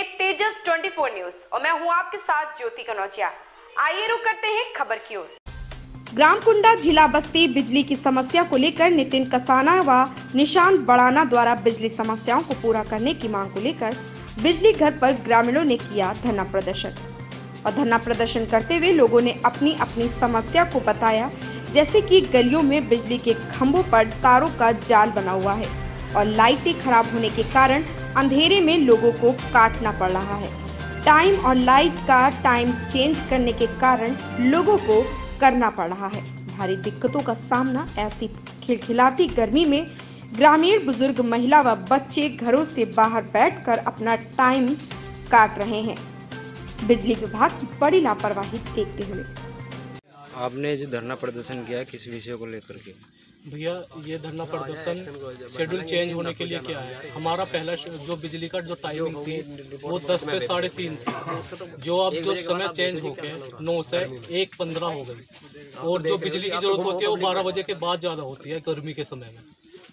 रहे तेजस 24 न्यूज़ और मैं हूँ आपके साथ ज्योति कनौजिया। आइए रुक करते हैं खबर की ओर। ग्राम कुंडा जिला बस्ती बिजली की समस्या को लेकर नितिन कसाना व निशांत बड़ाना द्वारा बिजली समस्याओं को पूरा करने की मांग को लेकर बिजली घर पर ग्रामीणों ने किया धरना प्रदर्शन। और धरना प्रदर्शन करते हुए लोगों ने अपनी अपनी समस्या को बताया, जैसे कि गलियों में बिजली के खंभों पर तारों का जाल बना हुआ है और लाइटें खराब होने के कारण अंधेरे में लोगों को काटना पड़ रहा है। टाइम और लाइट का टाइम चेंज करने के कारण लोगों को करना पड़ रहा है। भारी दिक्कतों का सामना ऐसी खिलखिलाती गर्मी में ग्रामीण, बुज़ुर्ग, महिला व बच्चे घरों से बाहर बैठकर अपना टाइम काट रहे हैं। बिजली विभाग की बड़ी लापरवाही देखते हुए। आपने जो धरना प्रदर्शन किया किस विषय को लेकर के? भैया, ये धरना प्रदर्शन शेड्यूल चेंज होने के लिए क्या है? हमारा पहला जो बिजली का जो टाइमिंग थी, वो 10 से साढ़े तीन थी। जो अब जो समय चेंज हो गया नौ से एक पंद्रह हो गई, और जो बिजली की ज़रूरत होती है, वो बारह बजे के बाद ज़्यादा होती है गर्मी के समय में।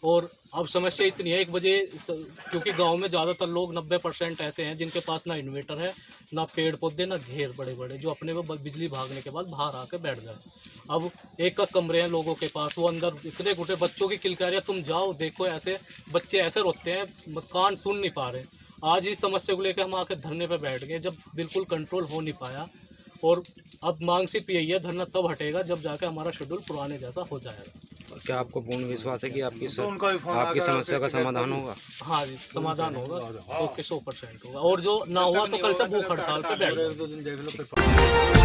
और अब समस्या इतनी है, एक बजे क्योंकि गाँव में ज़्यादातर लोग नब्बे परसेंट ऐसे हैं जिनके पास ना इन्वर्टर है, ना पेड़ पौधे, ना घेर बड़े बड़े जो अपने ब- बिजली भागने के बाद बाहर आके बैठ जाए। अब एक का कमरे हैं लोगों के पास, वो अंदर इतने घुटे, बच्चों की किलकारियाँ तुम जाओ, देखो ऐसे, बच्चे ऐसे रोते हैं कान सुन नहीं पा रहे। आज इस समस्या को लेकर हम आके धरने पर बैठ गए, जब बिल्कुल कंट्रोल हो नहीं पाया, और अब मांग सिर्फ़ यही है, धरना तब हटेगा, जब जाके हमारा शेड्यूल पुराने जैसा हो जाएगा। क्या आपको पूर्ण विश्वास है कि आपकी तो उनका भी फ़ोन आपकी समस्या का समाधान होगा? हाँ जी समाधान होगा। सौ के सौ परसेंट होगा। और जो ना हुआ तो कल से भूख हड़ताल पर बैठ जाएँगे।